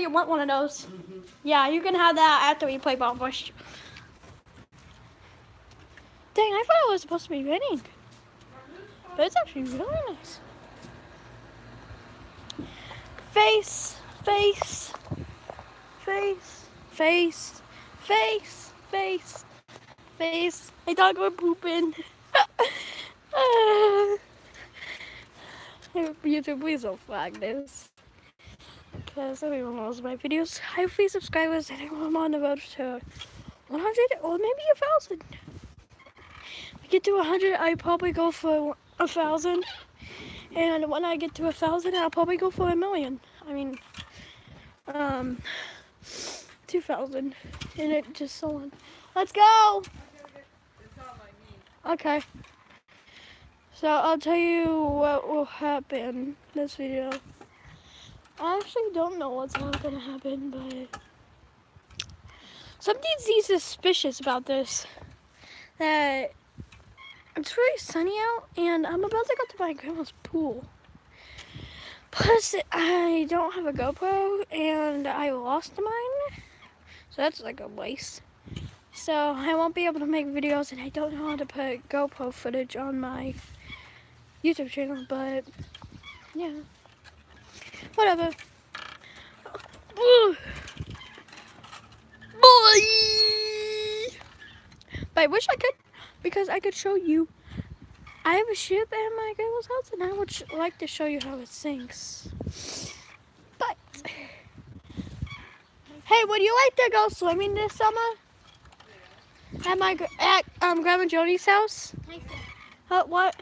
you want one of those. Mm-hmm. Yeah, you can have that after we play Ball Buster. Dang, I thought it was supposed to be raining. But it's actually really nice. Face, face, face, face, face, face, face. I thought we were pooping. YouTube, please don't flag this. Because everyone loves my videos. Free subscribers, and I'm on the road to 100 or maybe a thousand. I get to 100, I probably go for a thousand. And when I get to a thousand, I'll probably go for a million. I mean, um, 2,000. And it just so on. Let's go! Okay. So I'll tell you what will happen this video. I actually don't know what's not gonna happen, but something seems suspicious about this. That it's really sunny out, and I'm about to go to my grandma's pool. Plus, I don't have a GoPro, and I lost mine, so that's like a waste. So I won't be able to make videos, and I don't know how to put GoPro footage on my YouTube channel, but yeah, whatever. Boy! But I wish I could, because I could show you. I have a ship at my grandma's house, and I would sh like to show you how it sinks. But hey, would you like to go swimming this summer? At my at um Grandma Joni's house? Uh, what?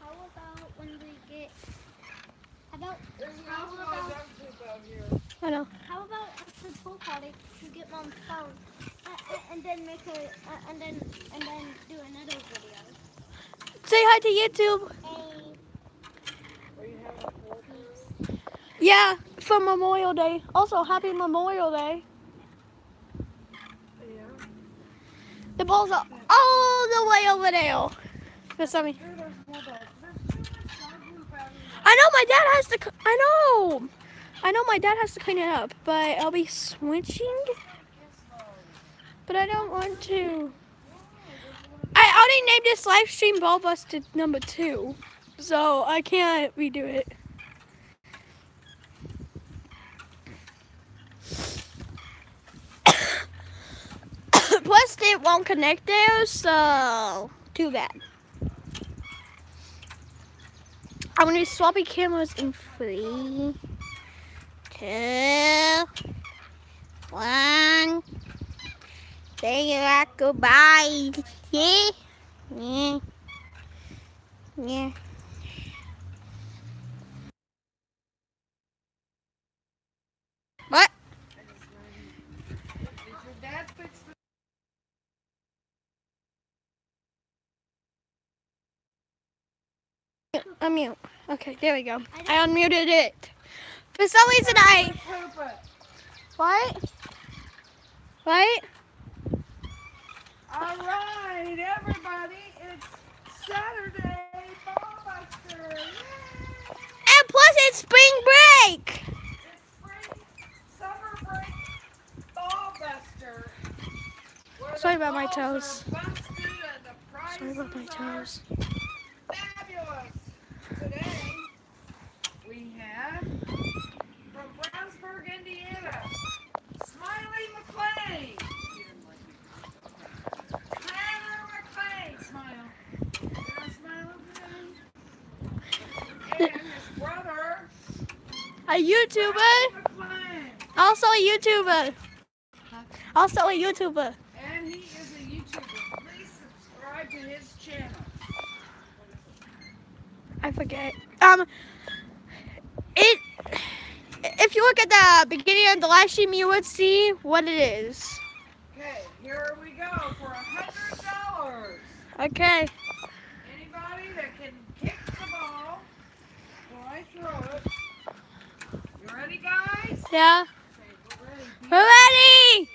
How about when we get? How about? There's an How outside about? duck poop out here. I know. How about after pool party to get mom's phone, uh, and then make a, uh, and then and then do another video. Say hi to YouTube. Hey, Are you having pool? Yeah, for Memorial Day. Also, happy Memorial Day. Yeah. The balls are all the way over there. For some reason. Here, there's more dogs. There's too much dog poop out here. I know my dad has to. I know. I know my dad has to clean it up, but I'll be switching. But I don't want to. I already named this live stream Ball Buster number two, so I can't redo it. Plus, it won't connect there, so too bad. I'm gonna be swapping cameras in three, two, one. Say your goodbye. Yeah, yeah, yeah. What? Did your dad fix the Unmute. Okay, there we go. I unmuted it. For some reason, I. What? What? All right, everybody, it's Saturday, Ballbuster. And plus, it's spring break. It's spring, summer break, Ballbuster. Sorry about my toes. are busted and the Sorry about my toes. Today, we have from Brownsburg, Indiana, Smiley McLean. Tyler McLean, smile. Did I smile okay? And his brother, A YouTuber. Also a YouTuber. Also a YouTuber. And he is a YouTuber. Please subscribe to his channel. I forget. Um, it. If you look at the beginning of the live stream, you would see what it is. Okay, here we go for a hundred dollars. Okay. Anybody that can kick the ball while I throw it. You ready, guys? Yeah. Okay, we're ready. We're ready!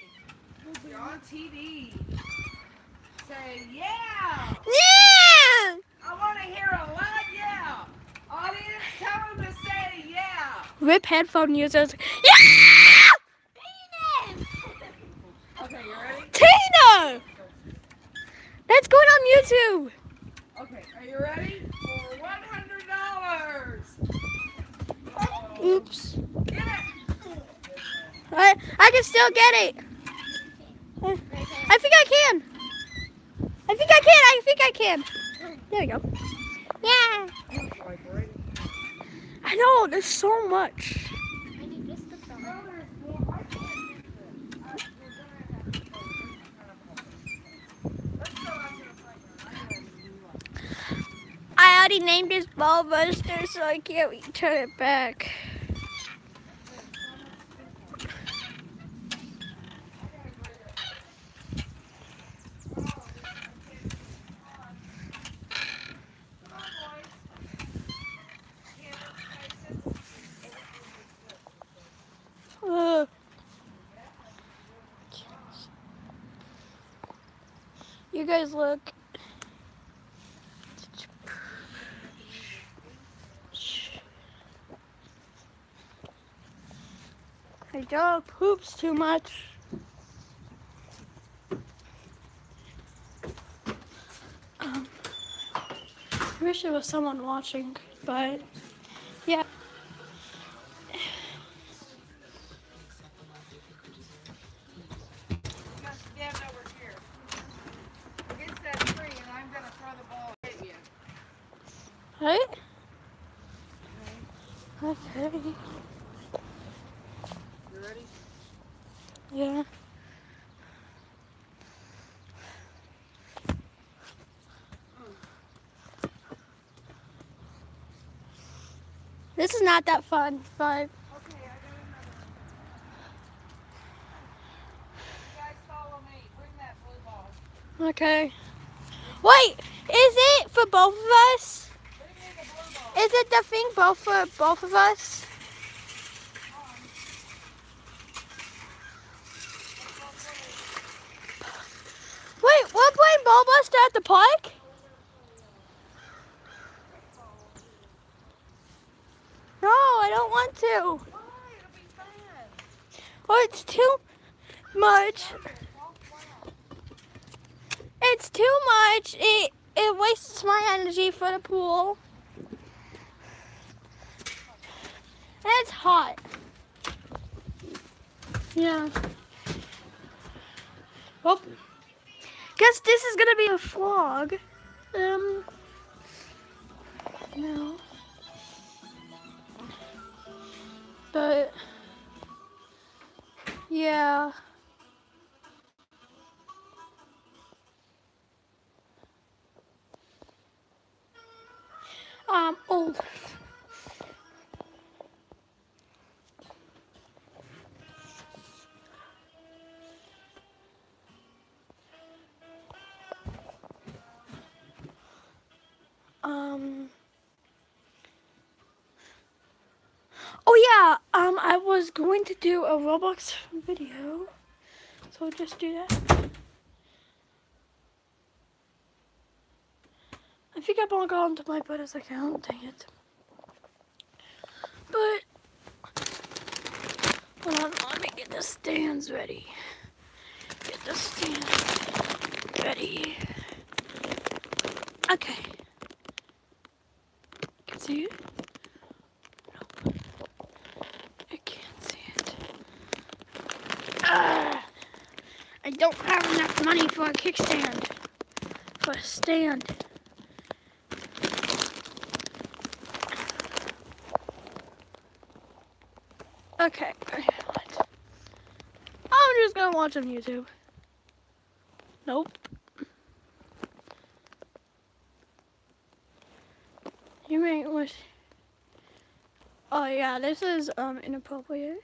You're on TV. Say yeah. Yeah! I want to hear a yeah. Audience, tell them to say yeah. Rip headphone users. Yeah! Okay, you ready? Tina! That's going on YouTube. Okay, are you ready? For one hundred dollars. Oops. Get it. I, I can still get it. I, I think I can. I think I can. I think I can. There we go. Yeah. I know, there's so much. I already named this ball buster, so I can't turn it back. Guys look. My dog poops too much. Um, I wish there was someone watching, but yeah. You gotta stand over here. Against that tree, and I'm gonna throw the ball at you. Right? Okay. You ready? Yeah. This is not that fun, but Okay. Wait, is it for both of us? Is it the thing both for both of us? Wait, we're playing Ball Buster at the park? No, I don't want to. Why? It'll be fun. Oh, it's too much. It's too much. It it wastes my energy for the pool. And it's hot. Yeah. Well, guess this is gonna be a vlog. Um. No. But. Yeah. Um, oh. Um. Oh yeah, um, I was going to do a Roblox video, so I'll just do that. I think I won't go onto my brother's account, dang it. But, hold on, let me get the stands ready. Get the stands ready. Okay. Can see it? Nope. I can't see it. I don't have enough money for a kickstand. For a stand. Okay. I'm just gonna watch on YouTube. Nope. You may wish. Oh yeah, this is um inappropriate.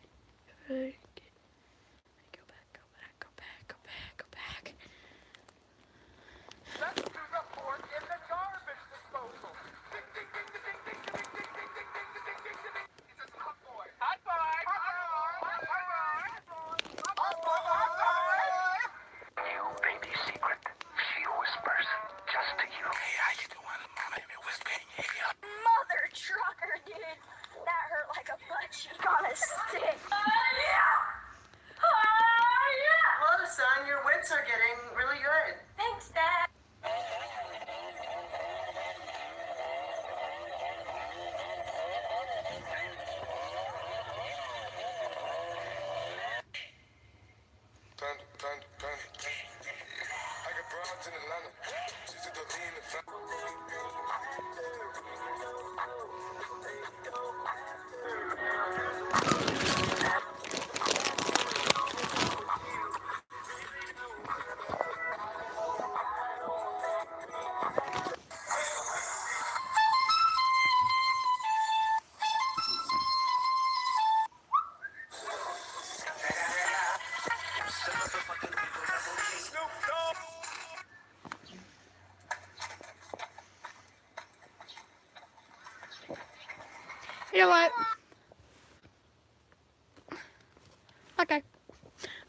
Okay.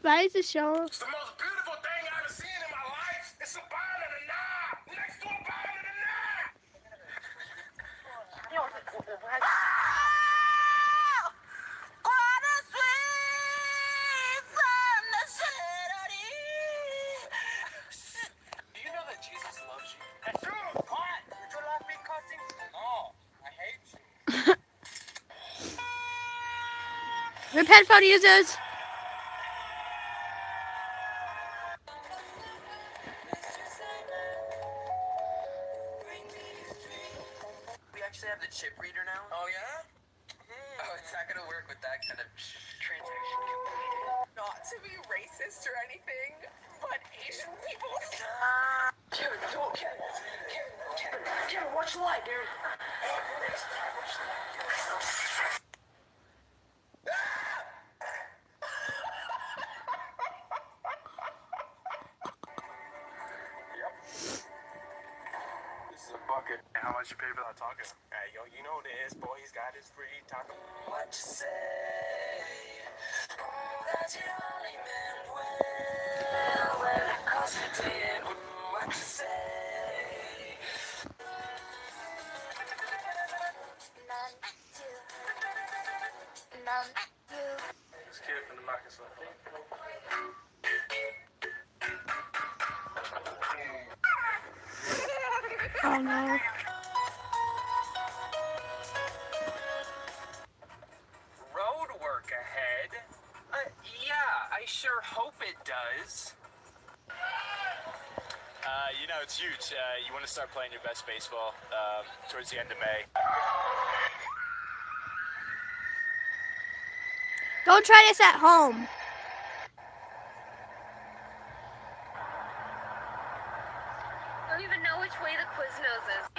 That is the show. It's the most beautiful thing I've ever seen in my life. It's a bind and a knob. Next to a bind and a knob. Do you know that Jesus loves you? Dude, what? Did you love me cussing? No, I hate you. Rip headphone users. How much you pay for that taco? Hey, yo, you know this boy. He's got his free taco. What you say? Oh, that does. Uh, you know, it's huge. Uh, you want to start playing your best baseball um, towards the end of May. Don't try this at home. Don't even know which way the Quiznos is.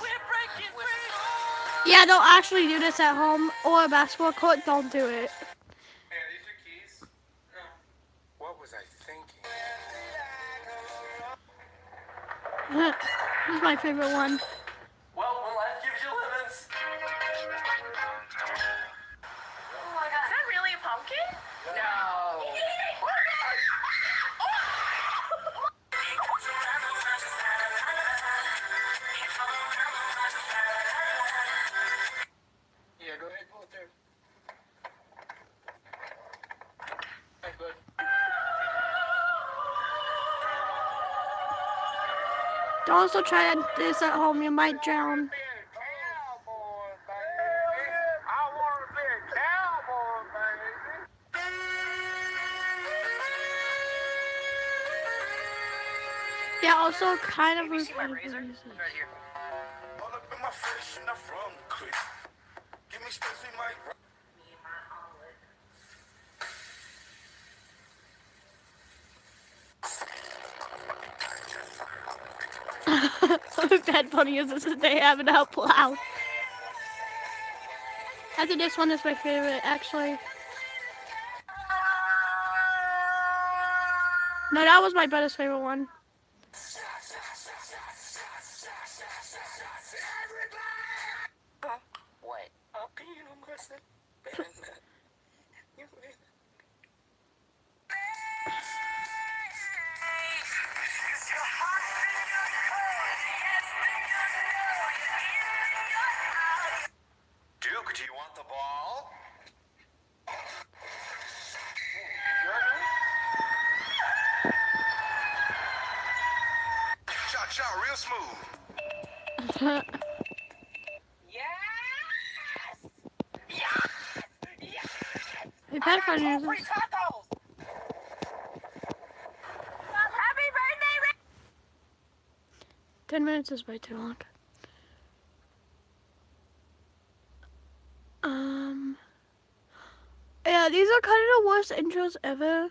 We're breaking free! Yeah, don't actually do this at home or a basketball court. Don't do it. This is my favorite one. Don't also try this at home. You might drown. Cowboy, baby. I want a cowboy, baby. Yeah, also kind of headphone users they have it out loud. I think this one is my favorite, actually. No, that was my brother's favorite one. Hey, I got Pathfinder. two free tacos! Happy birthday, Rick! Ten minutes is way too long. Um. Yeah, these are kind of the worst intros ever.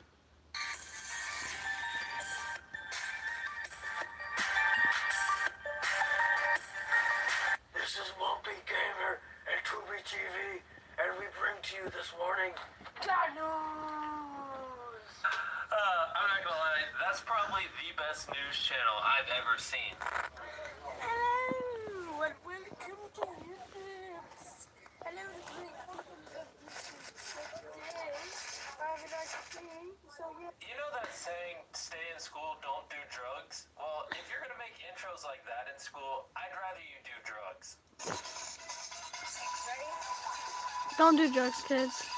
In school, don't do drugs? Well, if you're gonna make intros like that in school, I'd rather you do drugs. Don't do drugs, kids.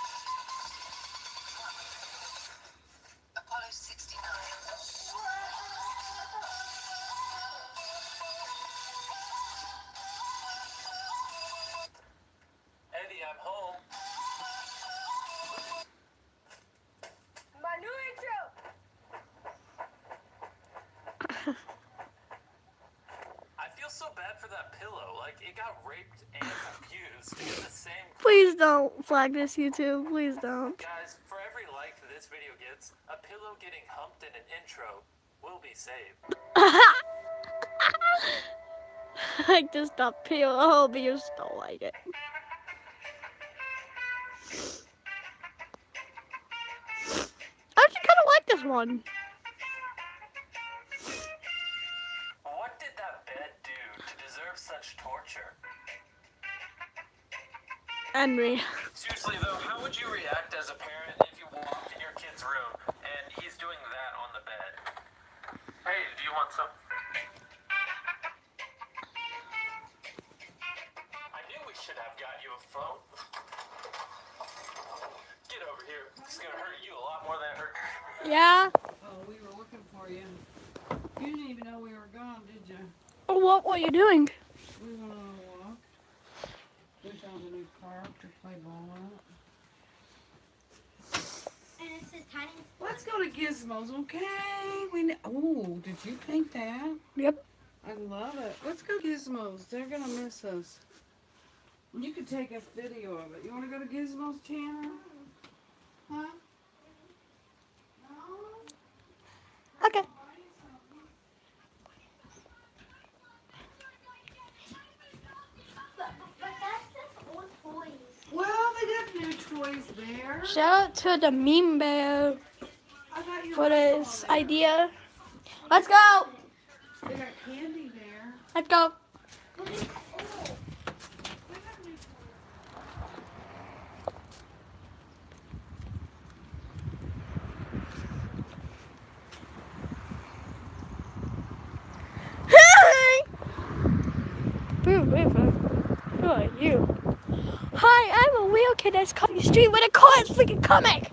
This YouTube. Please don't. Guys, for every like this video gets, a pillow getting humped in an intro will be saved. like this stuff peel. Oh, but you still like it. I actually kind of like this one. What did that bed do to deserve such torture? Henry. Seriously though, how would you react as a parent if you walked in your kid's room and he's doing that on the bed? Hey, do you want some? I knew we should have got you a phone. Get over here. It's gonna hurt you a lot more than it hurt. Yeah. Oh, we were looking for you. You didn't even know we were gone, did you? Oh, what were you doing? We went on a walk. We found a new park to play ball. And it's a tiny. Let's go to Gizmos, okay? We oh, did you paint that? Yep. I love it. Let's go Gizmos. They're gonna miss us. You could take a video of it. You want to go to Gizmos channel? Huh? Okay. But, but that's just old toys. Well, they got new toys there. Shout out to the meme bear I thought you for this idea. Let's go. They got candy there. Let's go. But it's old. Hi. Boo River. Who are you? Real kid that's coming street with a car is freaking coming.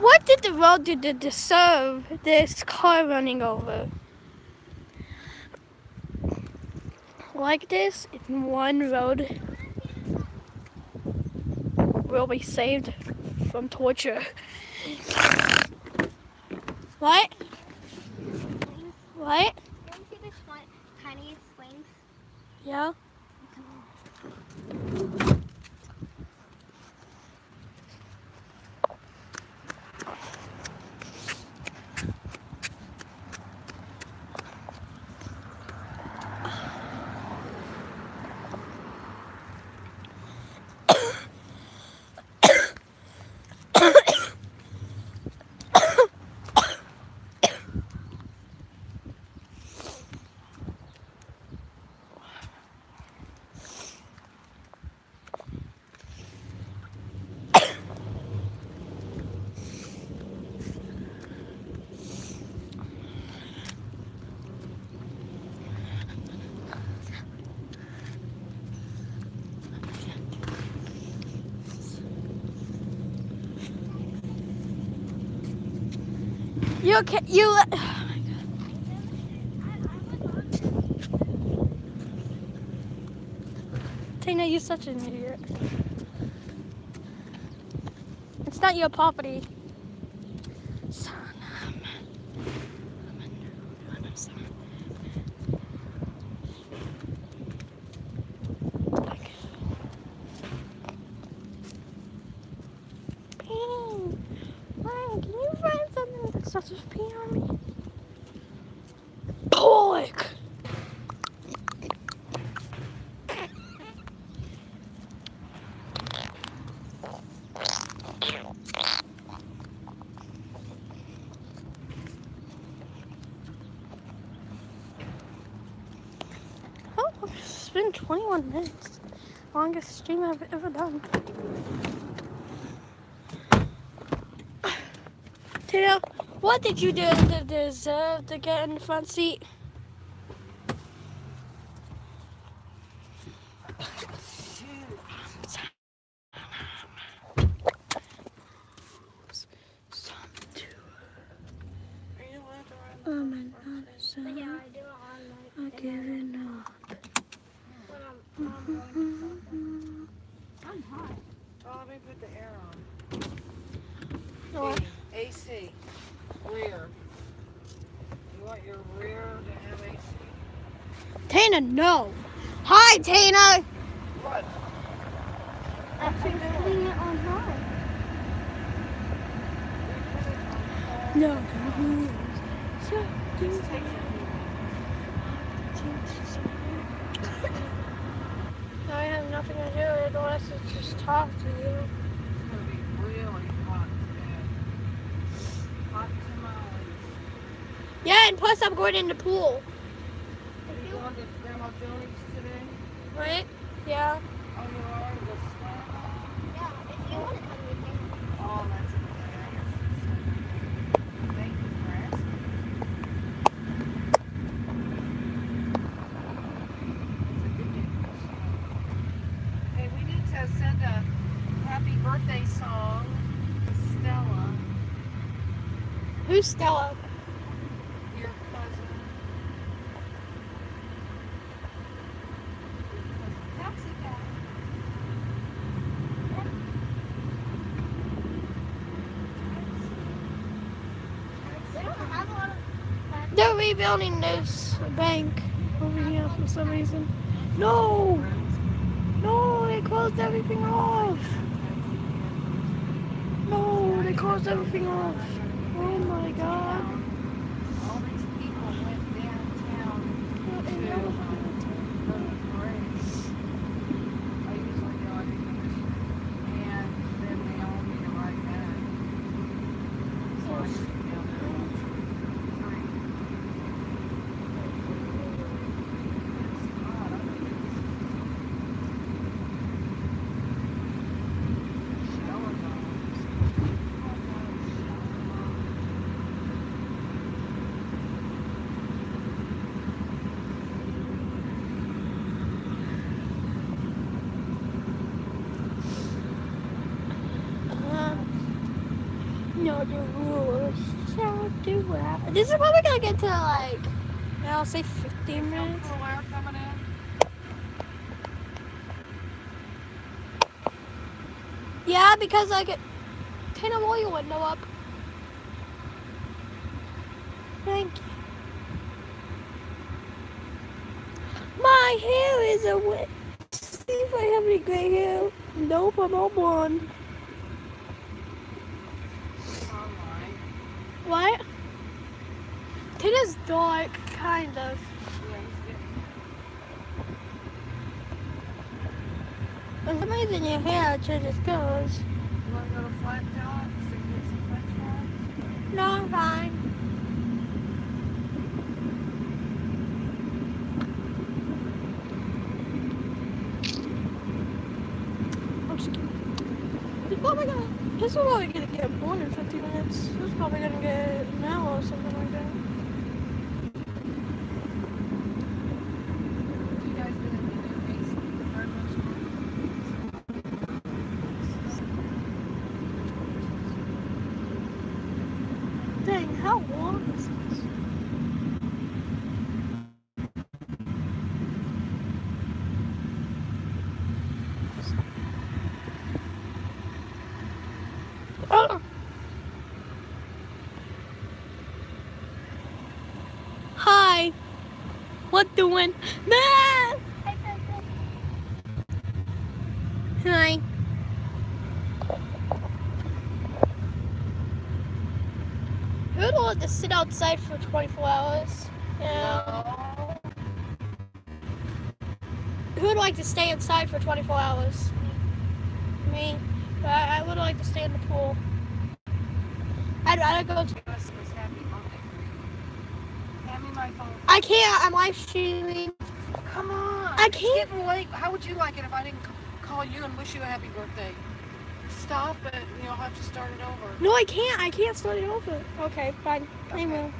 What did the road do to deserve this car running over? Like this, in one road will be saved from torture. What? What? 안녕. You okay? You. let- Tina, you're such an idiot. It's not your property. Son of a- son. Ping. Ryan, can you find something that starts with P on me? Pork. Oh, it's been 21 minutes. Longest stream I've ever done. Tina, what did you do to deserve to get in the front seat? Are you allowed to ride Oh the my bus? god, it's But yeah, I do it on like I'm giving up. when I'm, I'm going to something. I'm hot. Oh, let me put the air on. What? A- AC. Rear. You want your rear to have AC? Tina, no. Hi, Tina. What? No, no. So. I have nothing to do unless to just talk to you. It's gonna be really hot today. Hot tamales. Yeah, and plus I'm going in the pool. Are you going to Grandma Joni's today? Right? Yeah. Oh, you are? The? Yeah, if you want it, then we can. Oh, that's a good idea. Thank you for asking. It's a good day for a song. Hey, we need to send a happy birthday song to Stella, Who's Stella? your cousin. Your cousin. Taxi cab. They don't have a lot of. They're rebuilding this bank over here for some reason. No! No, they closed everything off. No, they closed everything off. Oh my god. All these people went downtown to uh, go to the parade. I usually go, I think, and then they all meet right back. So I sit down there and watch three. It's hot. I think it's shower dogs. Hot dogs, shower dogs. No, the rules shall do that. This is probably gonna get to like, I'll say 15 minutes. Cool air coming in. Yeah, because I get turn the oil window up. Thank you. My hair is a wet. See if I have any gray hair. Nope, I'm all blonde. What? It is dark, kind of. Yeah, he's getting For some reason your hair changes colors. You want to go to Flat Top? So you get some french fries? No, I'm fine. I'm just kidding. It's probably gonna, this is probably gonna get more than 50 minutes. This is probably gonna get an hour or something like that. Oh. Hi. What doing? Ah! Hi. Who would want to sit outside for 24 hours? Yeah. Who would like to stay inside for 24 hours? Me. But I, I would like to stay in the pool. I'd rather go to. Us was happy birthday. Hand me my phone. I can't. I'm live streaming. Come on. I can't- late. How would you like it if I didn't call you and wish you a happy birthday? Stop it. You'll have to start it over. No, I can't. I can't start it over. Okay, fine. I Okay, will.